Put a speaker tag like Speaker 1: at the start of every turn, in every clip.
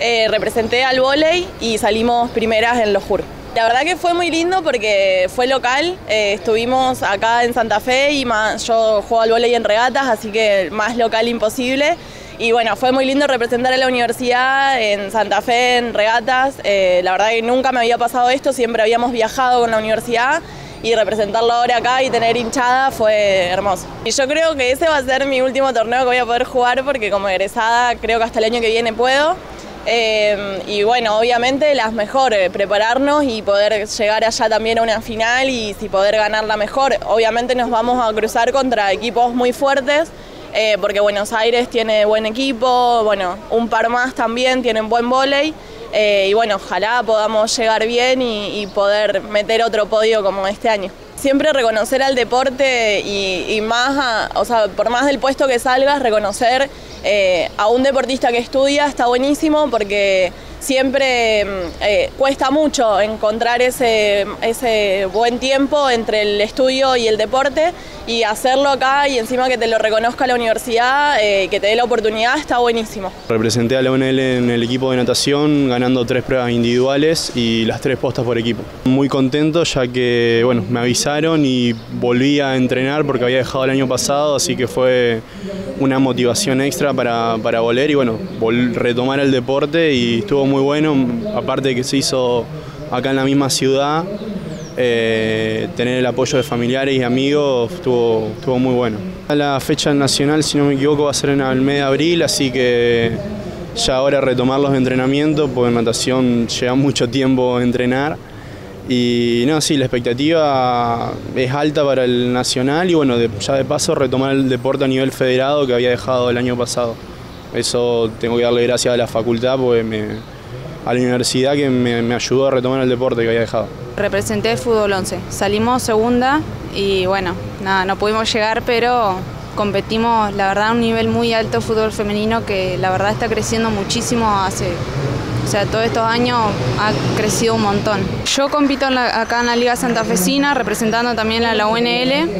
Speaker 1: eh, representé al volei y salimos primeras en los JUR. La verdad que fue muy lindo porque fue local, eh, estuvimos acá en Santa Fe y más, yo juego al volei en regatas, así que más local imposible. Y bueno, fue muy lindo representar a la universidad en Santa Fe, en regatas. Eh, la verdad que nunca me había pasado esto, siempre habíamos viajado con la universidad y representarlo ahora acá y tener hinchada fue hermoso. Y yo creo que ese va a ser mi último torneo que voy a poder jugar porque como egresada creo que hasta el año que viene puedo. Eh, y bueno, obviamente las mejores, prepararnos y poder llegar allá también a una final y si poder ganarla mejor. Obviamente nos vamos a cruzar contra equipos muy fuertes eh, porque Buenos Aires tiene buen equipo, bueno, un par más también tienen buen vóley. Eh, y bueno, ojalá podamos llegar bien y, poder meter otro podio como este año. Siempre reconocer al deporte y, más, o sea, por más del puesto que salgas, reconocer eh, a un deportista que estudia está buenísimo porque siempre mm, cuesta mucho encontrar ese, ese buen tiempo entre el estudio y el deporte y hacerlo acá y encima que te lo reconozca la universidad, eh, que te dé la oportunidad, está buenísimo.
Speaker 2: Representé a la UNL en el equipo de natación ganando tres pruebas individuales y las tres postas por equipo. Muy contento ya que bueno, me avisaron y volví a entrenar porque había dejado el año pasado, así que fue una motivación extra para, para volver y bueno, retomar el deporte y estuvo muy bueno, aparte de que se hizo acá en la misma ciudad. Eh, tener el apoyo de familiares y amigos estuvo, estuvo muy bueno. La fecha nacional, si no me equivoco, va a ser en el mes de abril, así que ya ahora retomar los entrenamientos, porque en natación lleva mucho tiempo entrenar. Y no, sí, la expectativa es alta para el nacional y bueno, ya de paso retomar el deporte a nivel federado que había dejado el año pasado. Eso tengo que darle gracias a la facultad, porque me, a la universidad que me, ayudó a retomar el deporte que había dejado.
Speaker 3: Representé el fútbol 11, salimos segunda y bueno, nada, no pudimos llegar, pero competimos, la verdad, a un nivel muy alto fútbol femenino que la verdad está creciendo muchísimo hace, o sea, todos estos años ha crecido un montón. Yo compito acá en la Liga Santafesina, representando también a la UNL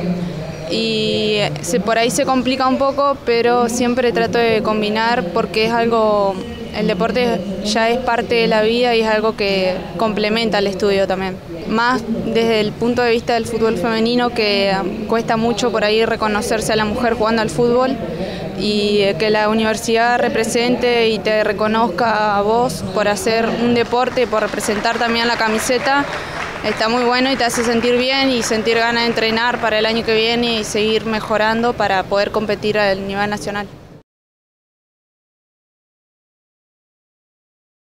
Speaker 3: y por ahí se complica un poco, pero siempre trato de combinar porque es algo el deporte ya es parte de la vida y es algo que complementa el estudio también. Más desde el punto de vista del fútbol femenino que cuesta mucho por ahí reconocerse a la mujer jugando al fútbol y que la universidad represente y te reconozca a vos por hacer un deporte, por representar también la camiseta, está muy bueno y te hace sentir bien y sentir ganas de entrenar para el año que viene y seguir mejorando para poder competir a nivel nacional.